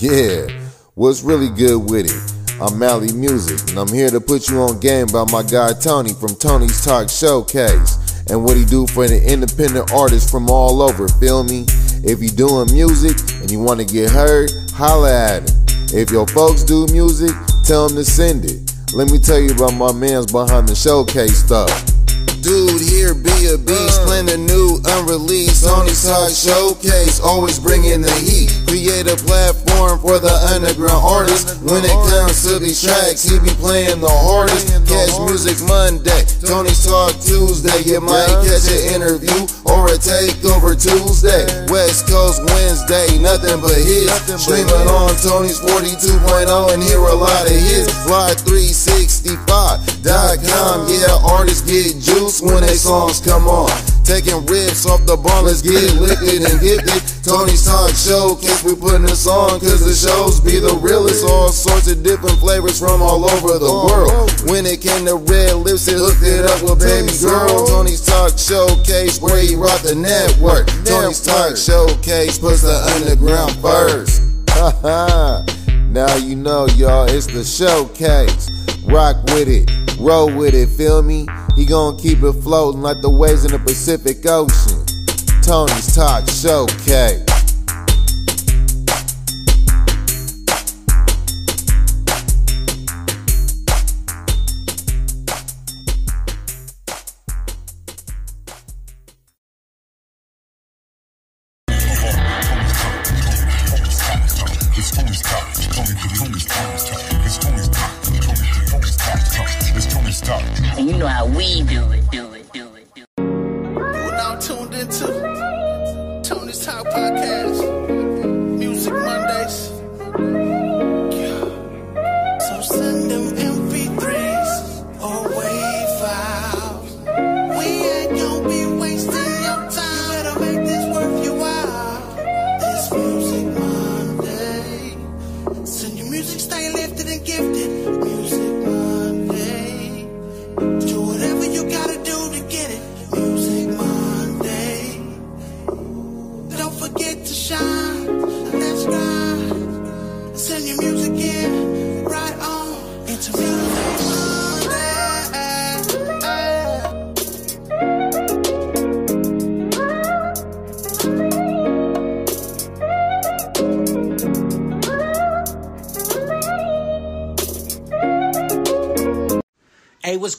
Yeah, what's really good with it? I'm Mally Muzik, and I'm here to put you on game by my guy Tony from Tony's Talk Showcase and what he do for the independent artists from all over, feel me? If you doing music and you want to get heard, holla at him. If your folks do music, tell them to send it. Let me tell you about my man's behind the showcase stuff. Dude here be a beast, playing a new unreleased Tony's Talk Showcase, always bringing the heat. Create a platform for the underground artists. When it comes to these tracks, he be playing the hardest. Catch music Monday, Tony's Talk Tuesday. You might catch an interview or a takeover Tuesday. West Coast Wednesday, nothing but hits. Streaming on Tony's 42.0 and hear a lot of hits. Fly365.com, yeah, artists get when they songs come on. Taking rips off the bar, let's get liquid and get gifted. Tony's Talk Showcase, we putting this on cause the shows be the realest. All sorts of different flavors from all over the world. When it came to red lips, it hooked it up with baby girl. Tony's Talk Showcase, where he rock the network. Tony's Talk Showcase puts the underground first. now you know, y'all, it's the showcase. Rock with it, roll with it, feel me? He gonna keep it floating like the waves in the Pacific Ocean. Tony's Talk Showcase.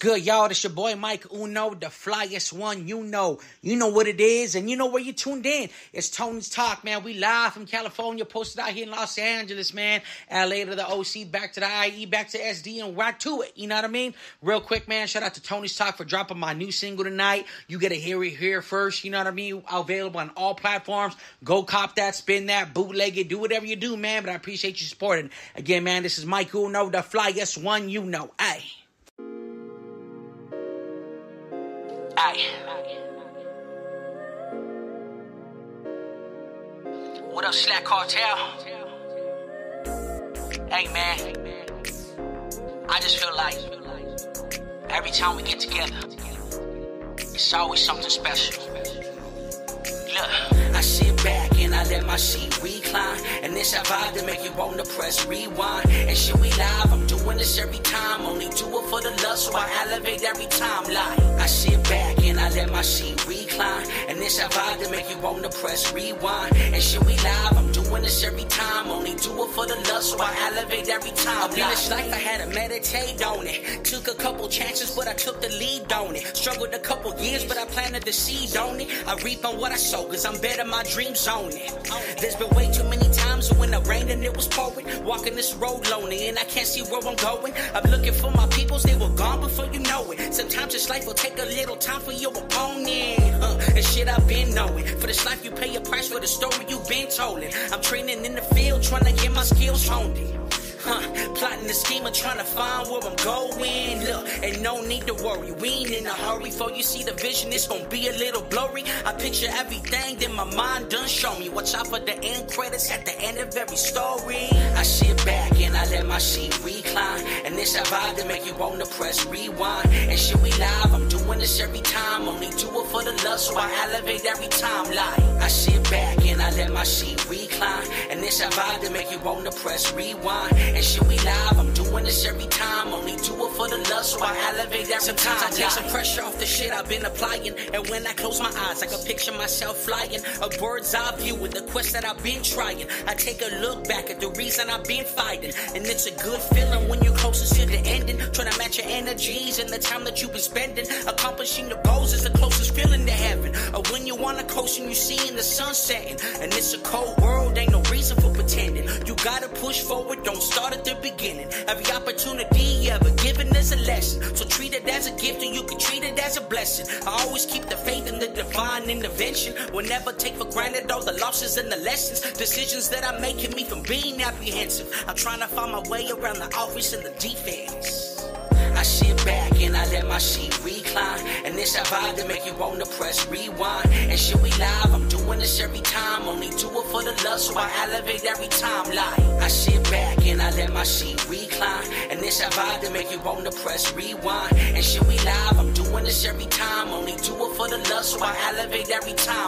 Good, y'all? It's your boy Mic Uno, the flyest one you know. You know what it is, and you know where you tuned in. It's Tony's Talk, man. We live from California, posted out here in Los Angeles, man. LA to the OC, back to the IE, back to SD, and right to it. You know what I mean? Real quick, man. Shout out to Tony's Talk for dropping my new single tonight. You get to hear it here first. You know what I mean? Available on all platforms. Go cop that, spin that, bootleg it, do whatever you do, man. But I appreciate you supporting. Again, man, this is Mic Uno, the flyest one you know. Hey. What up, Slap Cartel? Hey, man. I just feel like every time we get together, it's always something special. Look, I sit back and I let my seat recline. And it's that vibe that make you wanna press rewind. And shit, we live, I'm doing this every time. Only do it for the love, so I elevate every time. Like, I sit back and I let my seat recline. And it's that vibe that make you wanna press rewind. And shit, we live, I'm doing this every time. Only do it for the love, so I elevate every time. In this life, I had to meditate on it. Took a couple chances, but I took the lead on it. Struggled a couple years, but I planted the seed on it. I reap on what I sow, cause I'm better my dreams on it. There's been way too many times when it rained and it was pouring. Walking this road lonely, and I can't see where I'm going. I'm looking for my peoples, they were gone before you know it. Sometimes this life will take a little time for your opponent. Uh, and shit I've been knowing. For this life, you pay a price for the story you've been told. I'm training in the field, trying to get my skills honed. Huh, plotting the scheme of trying to find where I'm going. Look, ain't no need to worry. We ain't in a hurry. Before you see the vision, it's gonna be a little blurry. I picture everything that my mind done show me. Watch out for the end credits at the end of every story. I sit back and I let my seat recline. And it's that vibe that make you wanna press rewind. And shit, we live, I'm doing this every time. Only do it for the love, so I elevate every time. Like, I sit back and I let my sheet recline. And it's a vibe to make you want to press rewind. And shit, we live, I'm doing this every time. Only do it for the love, so I elevate every Sometimes time. I take some pressure the shit I've been applying. And when I close my eyes, I can picture myself flying. A bird's eye view with the quest that I've been trying. I take a look back at the reason I've been fighting. And it's a good feeling when you're closest to the ending. Trying to match your energies and the time that you've been spending. Accomplishing your goals is the closest feeling to heaven. Or when you on a coast and you seeing the sun setting. And it's a cold world, ain't no reason for pretending. You gotta push forward, don't start at the beginning. Every opportunity you ever given is a lesson. So treat it as a gift and you can treat it as a blessing. I always keep the faith in the divine intervention. Will never take for granted all the losses and the lessons. Decisions that make keep me from being apprehensive. I'm trying to find my way around the office and the defense. I sit back and I let my sheet recline. And it's a vibe to make you wanna press rewind. And shit, we live, I'm so I elevate every time. Like, I sit back and I let my sheet recline. And it's a vibe to make you wanna press rewind. And shit, we live, I'm doing this every time. Only do it for the love, so I elevate every time.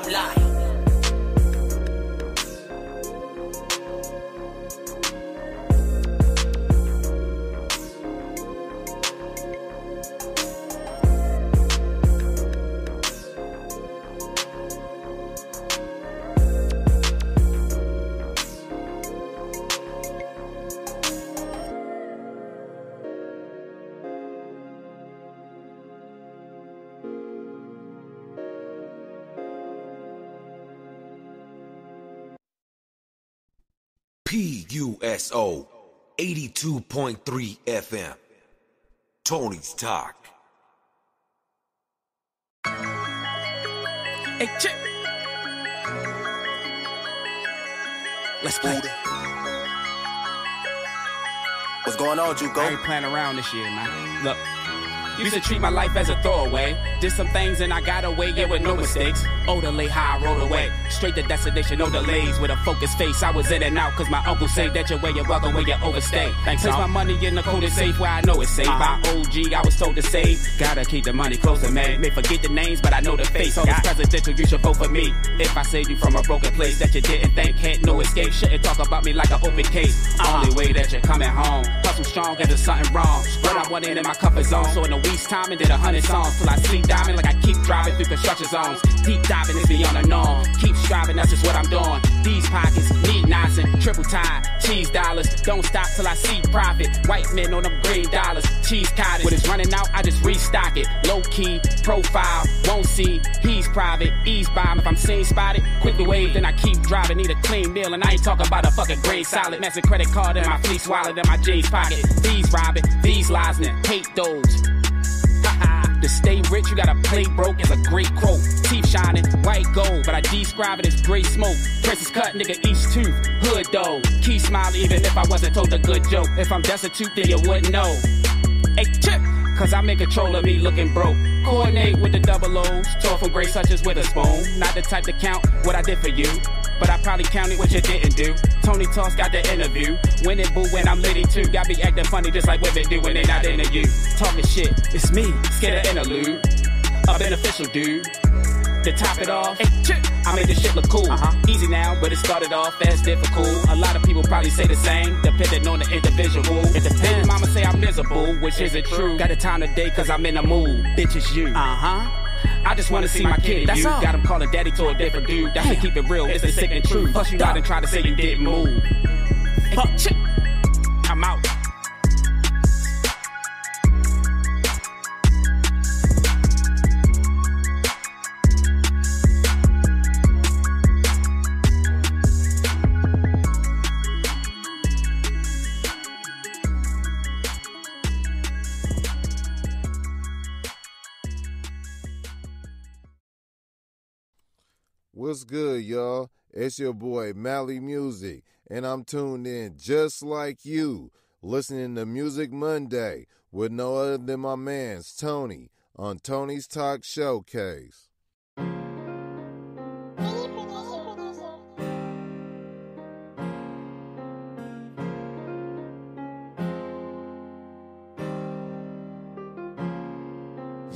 Like, PUSO 82.3 FM. Tony's Talk. Hey, Chip. Let's play. What's going on, I Juco? ain't playing around this year, man. Look. Used to treat my life as a throwaway. Did some things and I got away, yeah, with no mistakes. Oh, Odorly how I rode away. Straight to destination, no delays. With a focused face, I was in and out, cause my uncle said that you're where you're welcome when you overstay. Thanks, Place my money in the coldest safe where I know it's safe. Uh-huh. By OG, I was told to save. Gotta keep the money close closer, man. May forget the names, but I know the face. All this presidential, you should vote for me. If I saved you from a broken place that you didn't think had no escape, shouldn't talk about me like an open case. Uh-huh. Only way that you're coming home. Cause I'm strong, and there's something wrong. But I want it in my comfort zone, so in a week's time, and did a hundred songs till I sleep diving like I keep driving through construction zones. Deep diving is beyond the norm. Keep striving, that's just what I'm doing. These pockets need nonsense, triple tie, cheese dollars. Don't stop till I see profit. White men on them green dollars, cheese cottage. When it's running out, I just restock it. Low key, profile, won't see. He's private, ease bomb. If I'm seen spotted, quickly wave, then I keep driving. Need a clean meal, and I ain't talking about a fucking grade solid. Master credit card in my fleece wallet in my jeans pocket. These robbing, these lies, and hate those. To stay rich, you gotta play broke. It's a great quote. Teeth shining, white gold, but I describe it as gray smoke. Princess cut, nigga, east tooth, hood though. Key smile, even if I wasn't told a good joke. If I'm destitute, then you wouldn't know. Cause I'm in control of me looking broke. Coordinate with the double O's. Tore from great such as with a spoon. Not the type to count what I did for you. But I probably counted what you didn't do. Tony's Talk got the interview. It boo when I'm litty too. Got me acting funny just like women do when they not into you. Talking shit, it's me, scared of interlude. A beneficial dude. To top it off, I made this shit look cool. Uh-huh. Easy now, but it started off as difficult. A lot of people probably say the same, depending on the individual. It depends. Mama say I'm miserable, which isn't true. Got a time today cause I'm in a mood. Bitch, it's you. Uh huh. I just wanna see my kid. That's you all. got him calling daddy to a different dude. That's to keep it real. It's the sick and true. Plus you out and try to say you didn't move. Fuck, Good, y'all? It's your boy Mally Muzik, and I'm tuned in just like you, listening to Music Monday with no other than my man's Tony on Tony's Talk Showcase.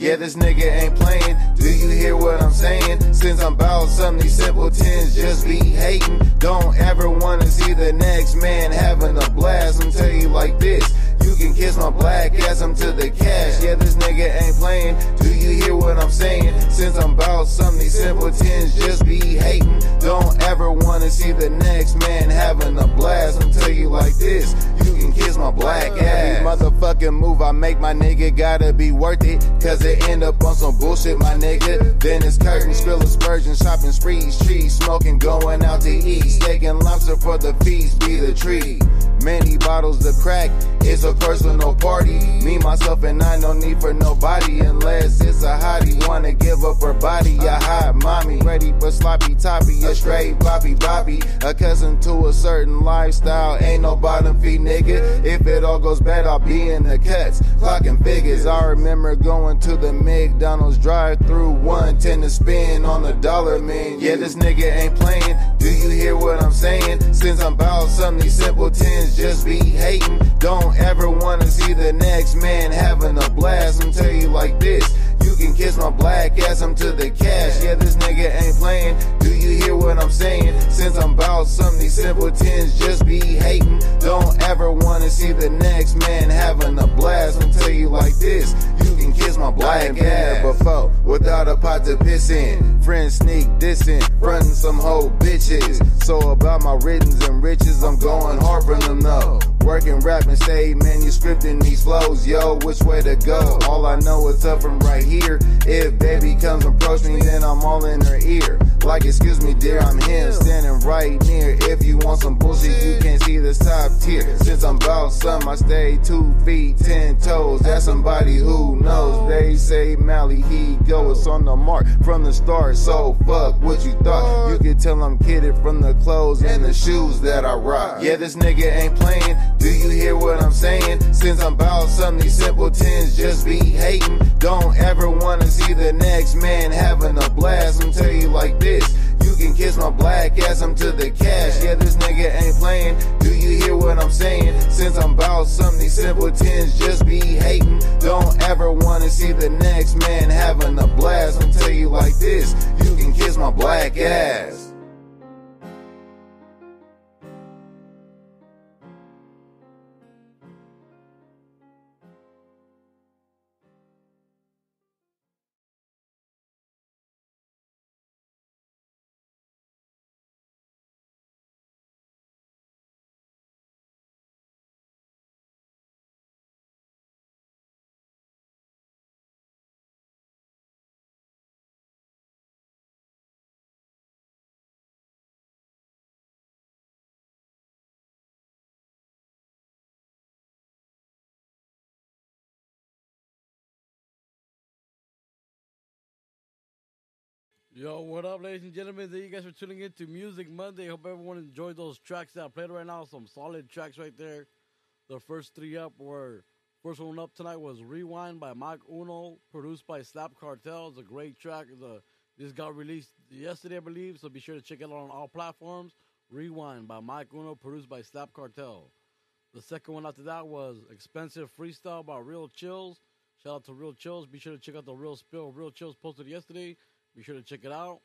Yeah, this nigga ain't playing. Do you hear what I'm saying? Since I'm about some these simpletons just be hating. Don't ever wanna see the next man having a blast. I'm tell you like this. You can kiss my black ass, I'm to the cash. Yeah, this nigga ain't playing. Do you hear what I'm saying? Since I'm about some these simpletons just be hating. Don't ever wanna see the next man having a blast. I'm tell you like this. You can kiss my black ass. Every motherfucking move I make, my nigga gotta be worth it. Cause it end up on some bullshit, my nigga. Then it's curtains, spill aspersion, shopping sprees, trees, smoking, going out to eat. Steak and lobster for the feast, be the tree. Many bottles of crack, it's a personal party. Me, myself, and I, no need for nobody unless it's a hottie. Wanna give up her body, a hot mommy. Ready for sloppy toppy, a straight boppy boppy. A cousin to a certain lifestyle, ain't no bottom feed nigga. If it all goes bad, I'll be in the cuts. Clocking figures, I remember going to the McDonald's drive through 110 to spin on the dollar man. Yeah, this nigga ain't playing. Do you hear what I'm saying? Since I'm about some these simpletons just be hating. Don't ever wanna see the next man having a blast. I'm tell you like this. You can kiss my black ass, I'm to the cash. Yeah, this nigga ain't playing. Do you hear what I'm saying? Since I'm about some these simpletons just be hating. Don't ever wanna see the next man having a blast. I'm tell you like this. You can kiss my black ass before without a pot to piss in. Friends sneak dissing, frontin' some hoe bitches. So about my riddens and riches, I'm going hard for them though. Working, rapping, stay manuscripting these flows, yo. Which way to go? All I know is up from right here. If baby comes approach me, then I'm all in her ear. Like, excuse me, dear, I'm him, standing right near. If you want some bullshit, you can't see this top tier. Since I'm about some, I stay two feet, ten toes. That's somebody who knows. They say Mally, he goes on the mark from the start. So fuck what you thought. You could tell I'm kidded from the clothes and the shoes that I rock. Yeah, this nigga ain't playing. Do you hear what I'm saying? Since I'm about some these simpletons just be hating. Don't ever wanna see the next man having a blast. I'm tell you like this. You can kiss my black ass, I'm to the cash. Yeah, this nigga ain't playing. Do you hear what I'm saying? Since I'm about some these simpletons just be hating. Don't ever wanna see the next man having a blast. I'm tell you like this. You can kiss my black ass. Yo, what up, ladies and gentlemen? Thank you guys for tuning in to Music Monday. Hope everyone enjoyed those tracks that I played right now. Some solid tracks right there. The first three up were first one up tonight was Rewind by Mic Uno, produced by Slap Cartel. It's a great track. A, this got released yesterday, I believe, so be sure to check it out on all platforms. Rewind by Mic Uno, produced by Slap Cartel. The second one after that was Expensive Freestyle by Real Chillz. Shout out to Real Chillz. Be sure to check out the Real Spill. Real Chillz posted yesterday. Be sure to check it out.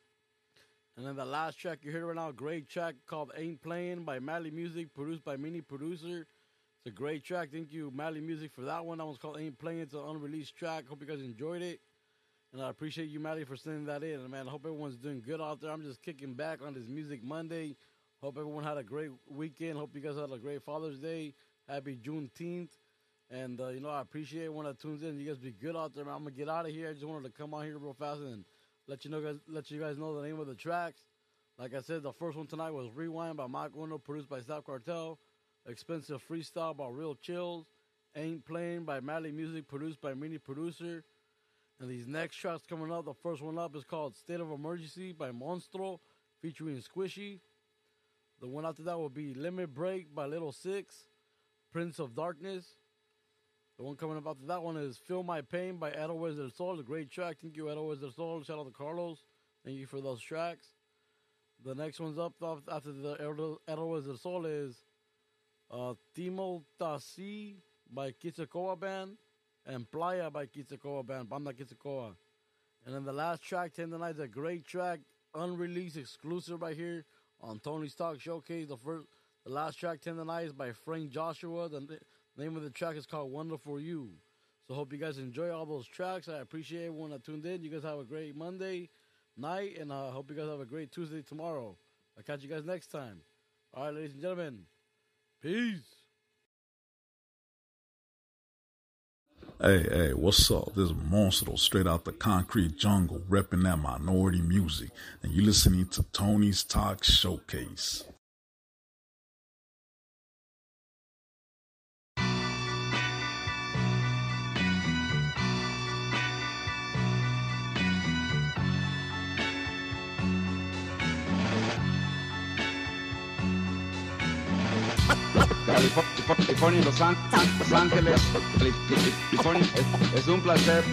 And then the last track you hear right now, great track called Ain't Playing by Mally Muzik, produced by Mini Producer. It's a great track. Thank you, Mally Muzik, for that one. That one's called Ain't Playing. It's an unreleased track. Hope you guys enjoyed it. And I appreciate you, Mally, for sending that in. And man, I hope everyone's doing good out there. I'm just kicking back on this Music Monday. Hope everyone had a great weekend. Hope you guys had a great Father's Day. Happy Juneteenth. And, uh, you know, I appreciate everyone that tunes in. You guys be good out there, man. I'm going to get out of here. I just wanted to come on here real fast and let you know guys let you guys know the name of the tracks. Like I said, the first one tonight was Rewind by Mic Uno, produced by Slap Cartel. Expensive Freestyle by Real Chillz. Ain't Playing by Mally Muzik, produced by Mini Producer. And these next tracks coming up, the first one up is called State of Emergency by Monstro, featuring Squishy. The one after that will be Limit Break by Little Six, Prince of Darkness. The one coming up after that one is Feel My Pain by Heroes del Sol. A great track. Thank you, Heroes del Sol. Shout out to Carlos. Thank you for those tracks. The next one's up after the Edel- Heroes del Sol is uh, Timo Tasi by Quetzalcoatl Band. and Playa by Quetzalcoatl Band, Banda Quetzalcoatl. And then the last track, Tendonize, a great track, unreleased exclusive right here on Tony's Talk Showcase. The first, the last track, Tendonize by Frank Joshua. The name of the track is called Wonderful You. So hope you guys enjoy all those tracks. I appreciate everyone that tuned in. You guys have a great Monday night, and I hope you guys have a great Tuesday tomorrow. I'll catch you guys next time. All right, ladies and gentlemen, peace. Hey, hey, what's up? This is Monstro straight out the concrete jungle, repping that minority music. And you're listening to Tony's Talk Showcase. California, Los, Ángeles, California. Es, un placer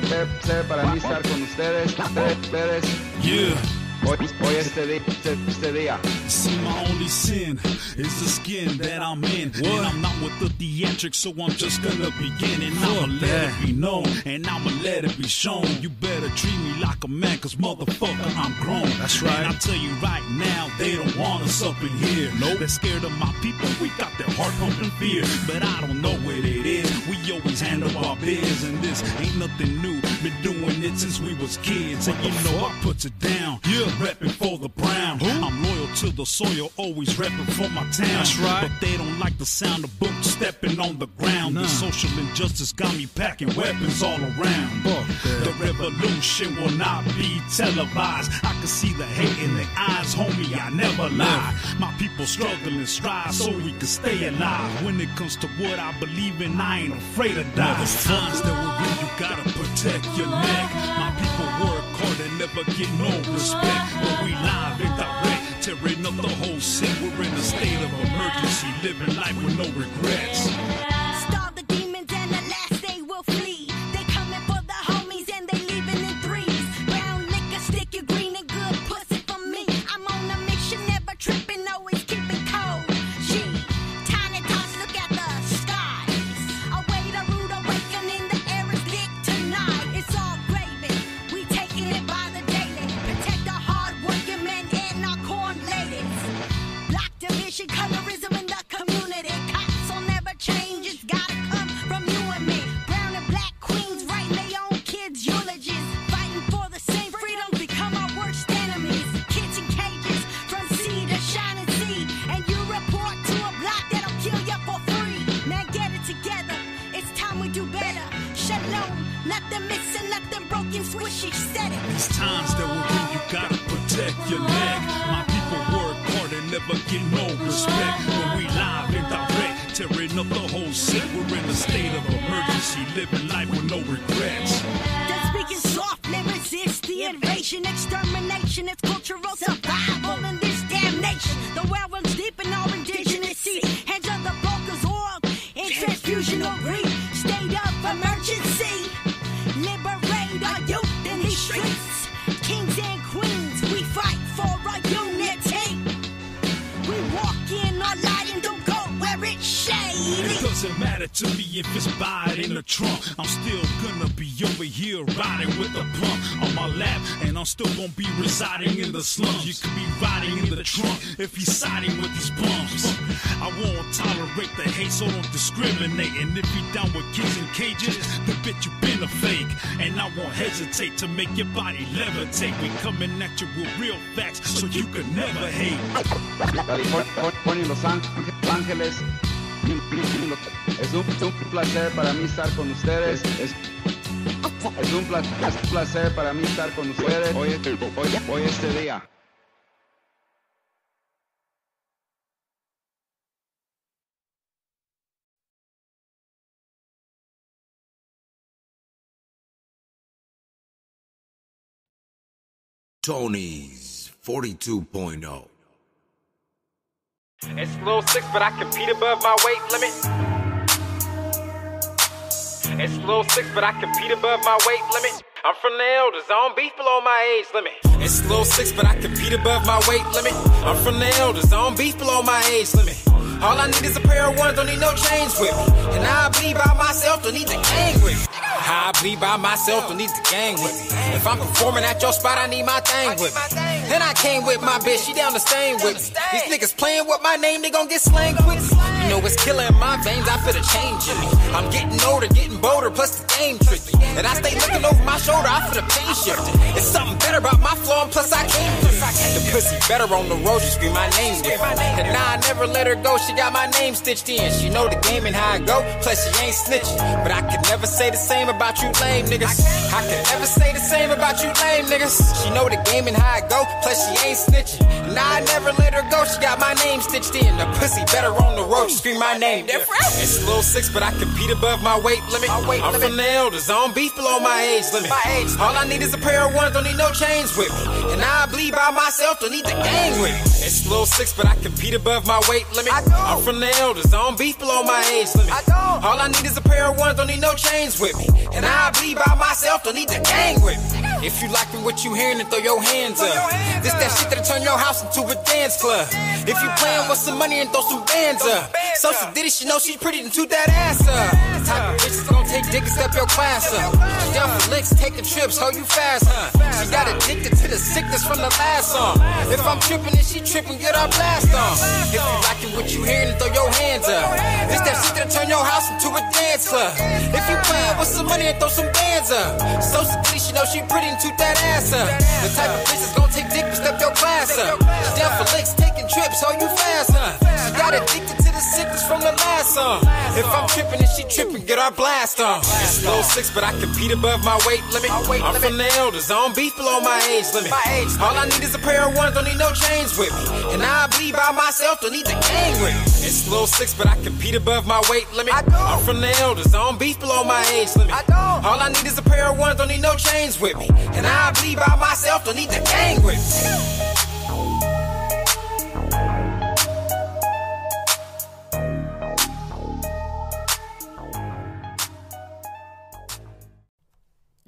para mí estar con ustedes. ustedes. Yeah. Hoy, hoy este, día, este, este día. See, my only sin is the skin that I'm in. And I'm not with the theatrics, so I'm just gonna begin. And I'ma let it be known, and I'ma let it be shown. You better treat me like a man, cause motherfucker, I'm grown. That's right. And I tell you right now, they don't want us up in here. No, They're scared of my people, we got their heart pumping fear. But I don't know what it is. We always handle our biz, and this ain't nothing new. Been doing it since we was kids. And you know I put it down. Yeah, repping for the brown. I'm loyal to the soil, always repping for my town. That's right. But they don't like the sound of boots stepping on the ground. The social injustice got me packing weapons all around. The revolution will not be televised. I can see the hate in their eyes, homie. I never lie. My people struggle and strive so we can stay alive. When it comes to what I believe in, I ain't afraid to die. There's times that we're you gotta protect your neck. My people work hard and never get no respect. But we live and direct, tearing up the whole scene. We're in a state of emergency, living life with no regrets. Broken. Squishy said it. These times that we're in, you gotta protect your neck. My people work hard and never get no respect. When we live and direct, tearing up the whole set. We're in a state of emergency, living life with no regrets. They're speaking softly, resist the invasion, extermination. It's cultural survival in this damn nation. The well matter to me if it's buying in the trunk. I'm still gonna be over here riding with the plump on my lap, and I'm still gonna be residing in the slums. You could be riding in the trunk if he's siding with these bums. I won't tolerate the hate, so don't discriminate. And if you down with kids in cages, then bitch you been a fake. And I won't hesitate to make your body levitate. We coming at you with real facts, so you could never hate. California, Los Ángeles. Es un, es un placer para mí estar con ustedes. Es, es un pla- es un placer para mí estar con ustedes hoy, hoy, hoy este día. Tony's 42.0. It's Lil Six, but I compete above my weight limit. It's Lil Six, but I compete above my weight limit. I'm from the elders, I don't beef below my age limit. It's Lil Six, but I compete above my weight limit. I'm from the elders, I don't beef below my age limit. All I need is a pair of ones, don't need no chains with me. And I be by myself, don't need the gang with me. I bleed by myself, don't need the gang with me. If I'm performing at your spot, I need my thing with me. Then I came with my bitch, she down the stain with me. These niggas playing with my name, they gon' get slang quick. You know it's killer in my veins, I feel the change in me. I'm getting older, getting bolder, plus the game tricky. And I stay looking over my shoulder, I feel the pain shifting. It's something better about my flow, and plus I came through. The pussy better on the road, she scream my name different. And now I never let her go, she got my name stitched in. She know the game and how I go, plus she ain't snitching. But I could never say the same about you lame niggas. I could never say the same about you lame niggas. She know the game and how I go, plus she ain't snitching. And now I never let her go, she got my name stitched in. The pussy better on the road, she scream my name different. It's a little six, but I compete above my weight limit. I'm from the elders, I don't beef below my age limit. All I need is a pair of ones, don't need no chains with me. And I bleed by myself, don't need the gang with me. It's little six, but I compete above my weight limit. I'm from the elders, I don't beef below my age limit. I All I need is a pair of ones, don't need no chains with me. And I bleed by myself, don't need the gang with me. If you liking what you hearing, then throw your hands up. This that shit that'll turn your house into a dance club. If you playing with some money and throw some bands up. Social Diddy, she know she's pretty, then toot that ass up. The type of bitches gon' take dick and step your class up. She down for licks, taking trips, hold you fast, huh? She got addicted to the sickness from the last song. If I'm tripping and she tripping, get our blast on. If you liking what you hearing, then throw your hands up. This that shit that'll turn your house into a dance club. If you playing with some money and throw some bands up. Social Diddy, she know she pretty, and toot that ass up. The type of bitches gon' take dick and step your class up. She for licks, taking trips, hoe you fast, huh? She got to the last song. Uh. If I'm tripping and she tripping, get our blast on. It's low six, but I compete above my weight limit. I'm from the elders, I don't beef below my age limit. All I need is a pair of ones, don't need no chains with me. And I bleed by myself, don't need the gang with me. It's low six, but I compete above my weight limit. I'm from the elders, I don't beef below my age limit. All I need is a pair of ones, don't need no chains with me. And I bleed by myself, don't need the gang with me.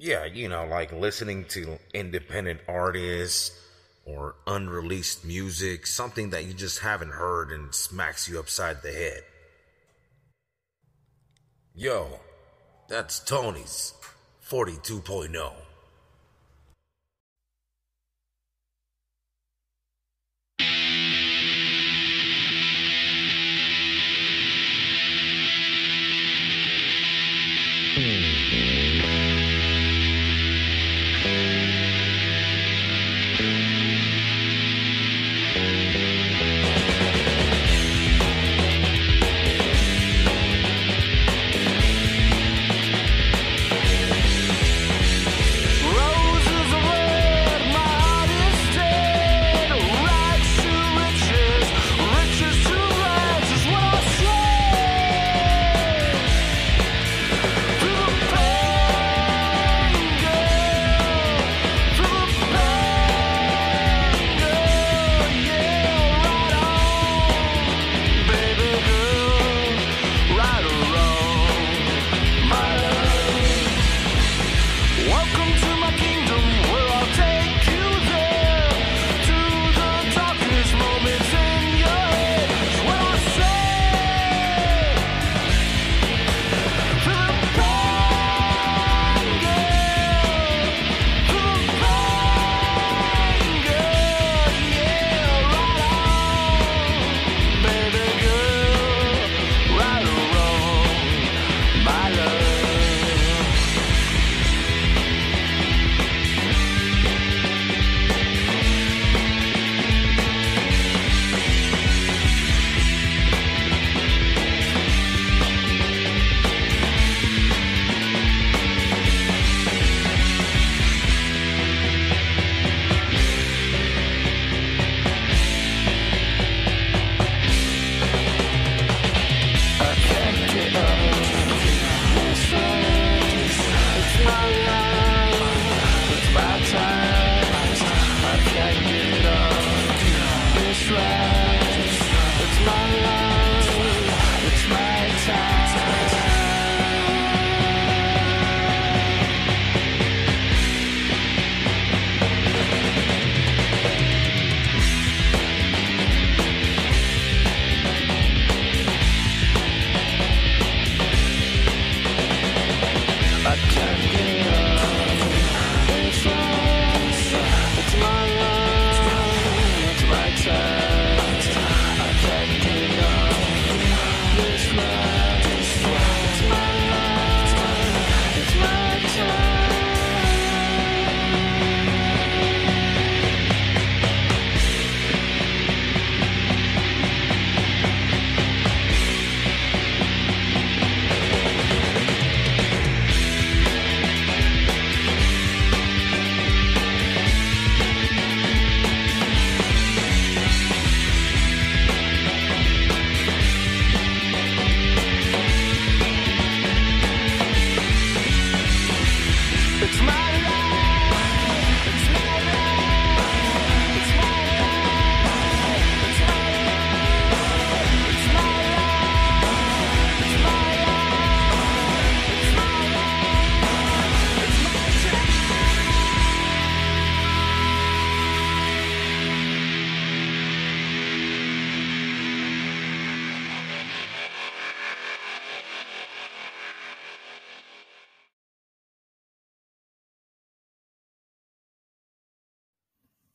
yeah, you know, like listening to independent artists or unreleased music, something that you just haven't heard and smacks you upside the head. Yo, that's Tony's 42.0.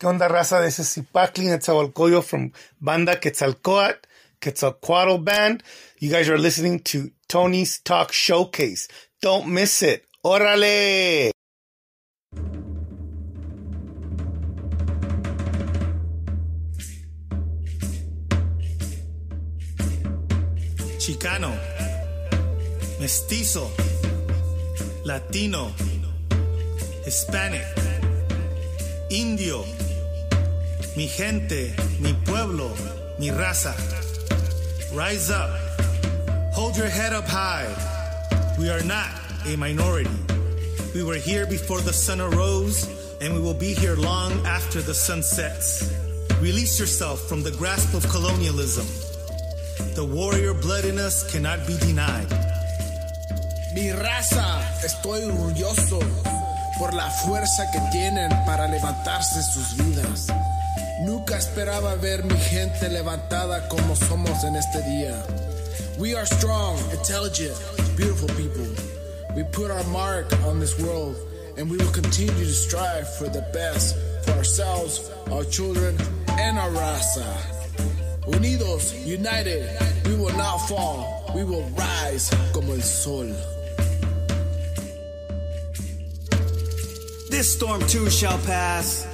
¿Qué onda, raza? This is Zipacli Netzahualcoyo from Banda Quetzalcoatl, Quetzalcoatl Band. You guys are listening to Tony's Talk Showcase. Don't miss it. Órale! Chicano, mestizo, latino, Hispanic, indio, mi gente, mi pueblo, mi raza. Rise up, hold your head up high. We are not a minority. We were here before the sun arose, and we will be here long after the sun sets. Release yourself from the grasp of colonialism. The warrior blood in us cannot be denied. Mi raza, estoy orgulloso por la fuerza que tienen para levantarse sus vidas. Nunca esperaba ver mi gente levantada como somos en este día. We are strong, intelligent, beautiful people. We put our mark on this world and we will continue to strive for the best for ourselves, our children, and our raza. Unidos, united, we will not fall. We will rise como el sol. This storm too shall pass.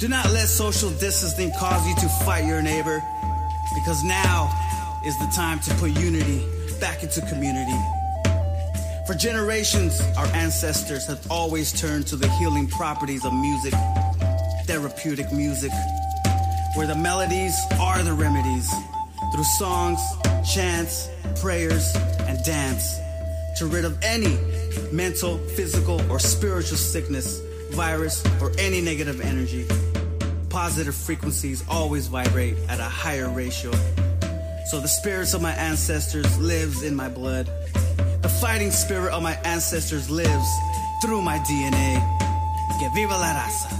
Do not let social distancing cause you to fight your neighbor, because now is the time to put unity back into community. For generations, our ancestors have always turned to the healing properties of music, therapeutic music, where the melodies are the remedies through songs, chants, prayers, and dance to rid of any mental, physical, or spiritual sickness, virus, or any negative energy. Positive frequencies always vibrate at a higher ratio. So the spirits of my ancestors lives in my blood. The fighting spirit of my ancestors lives through my DNA. Que viva la raza.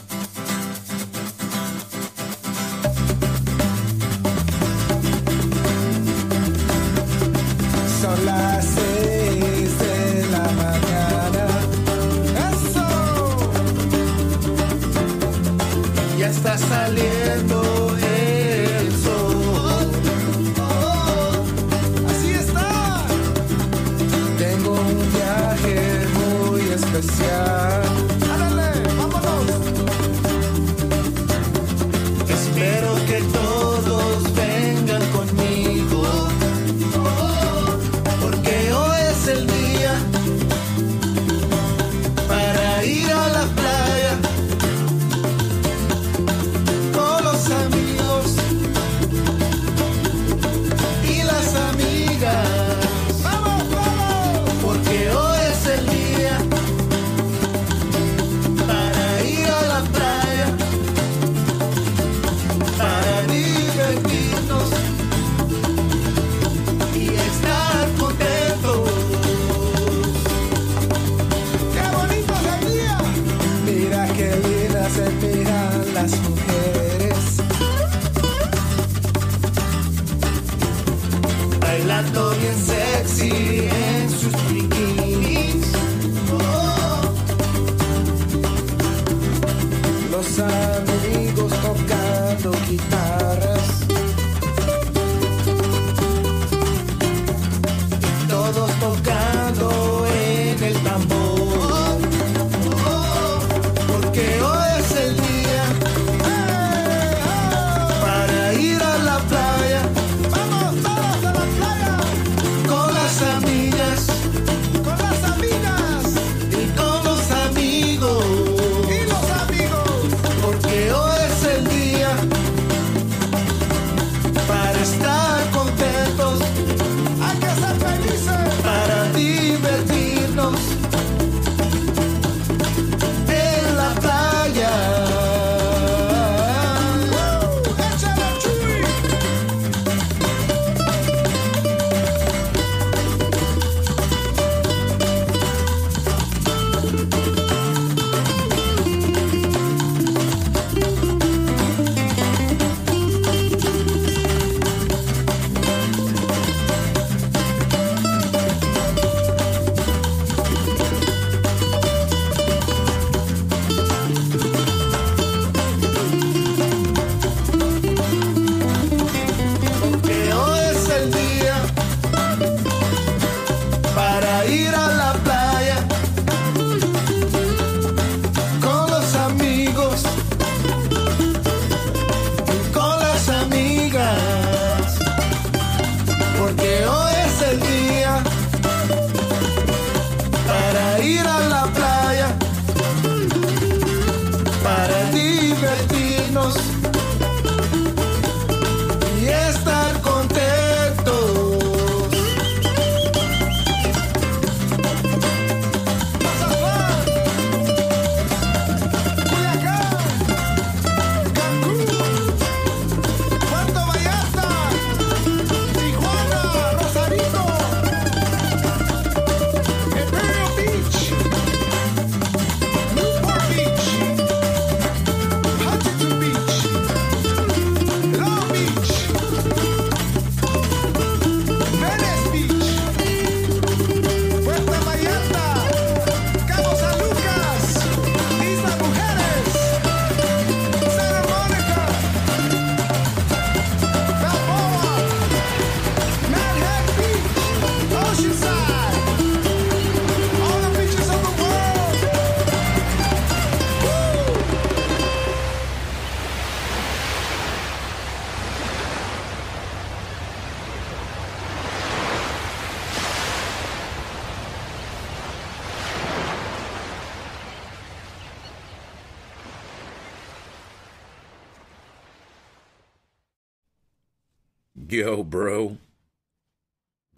Yo, bro.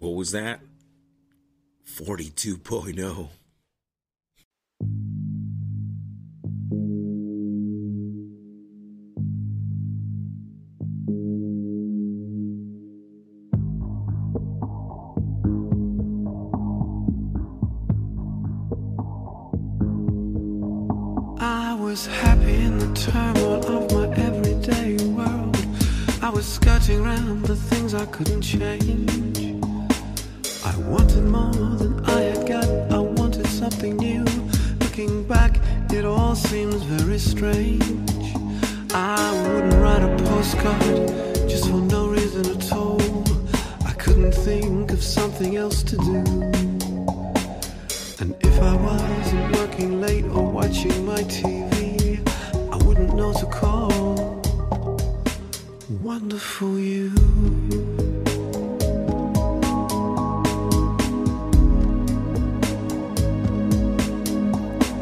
What was that? oh. 42.0. I couldn't change. I wanted more than I had got. I wanted something new. Looking back, it all seems very strange. I wouldn't write a postcard just for no reason at all. I couldn't think of something else to do. And if I wasn't working late or watching my TV, I wouldn't know to call. Wonderful you.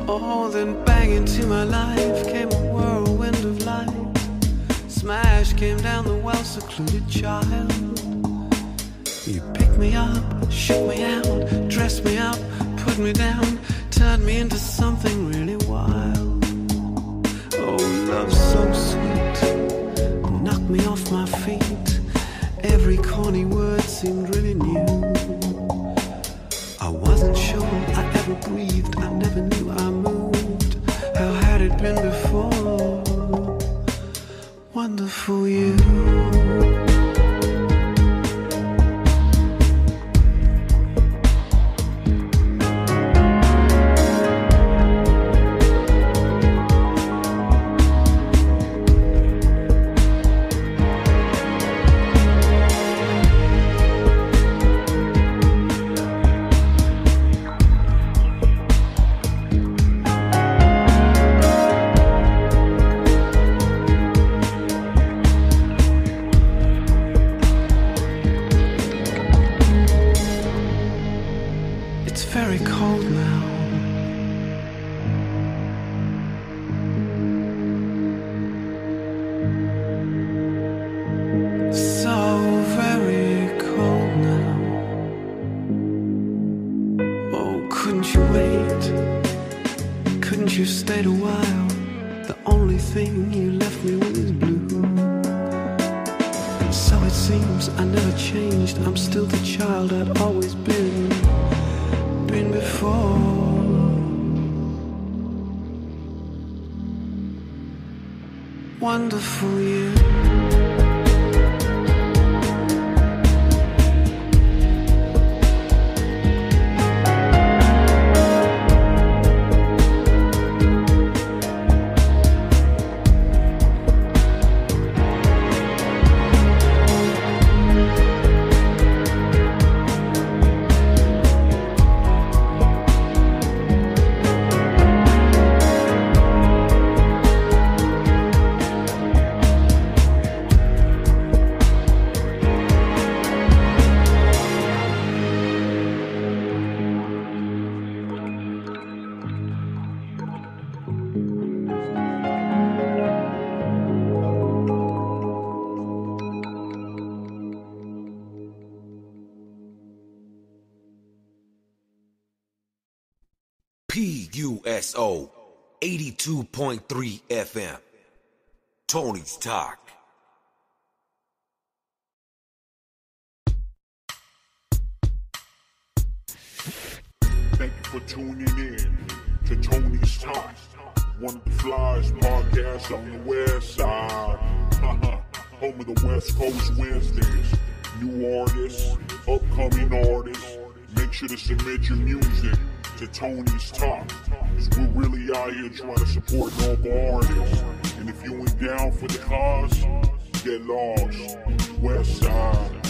Oh, then bang into my life came a whirlwind of light. Smash came down the well secluded child. You picked me up, shook me out, dressed me up, put me down, turned me into something really wild. Oh, love so sweet, Every corny word seemed really new. I wasn't sure I ever breathed, I never knew I moved. How had it been before? Wonderful you. PUSO 82.3 FM. Tony's Talk. Thank you for tuning in to Tony's Talk, one of the flyest podcasts on the west side. Home of the West Coast Wednesdays. New artists, upcoming artists. Make sure to submit your music to Tony's Talk. We're really out here trying to support local artists. And if you ain't down for the cause, get lost. West side.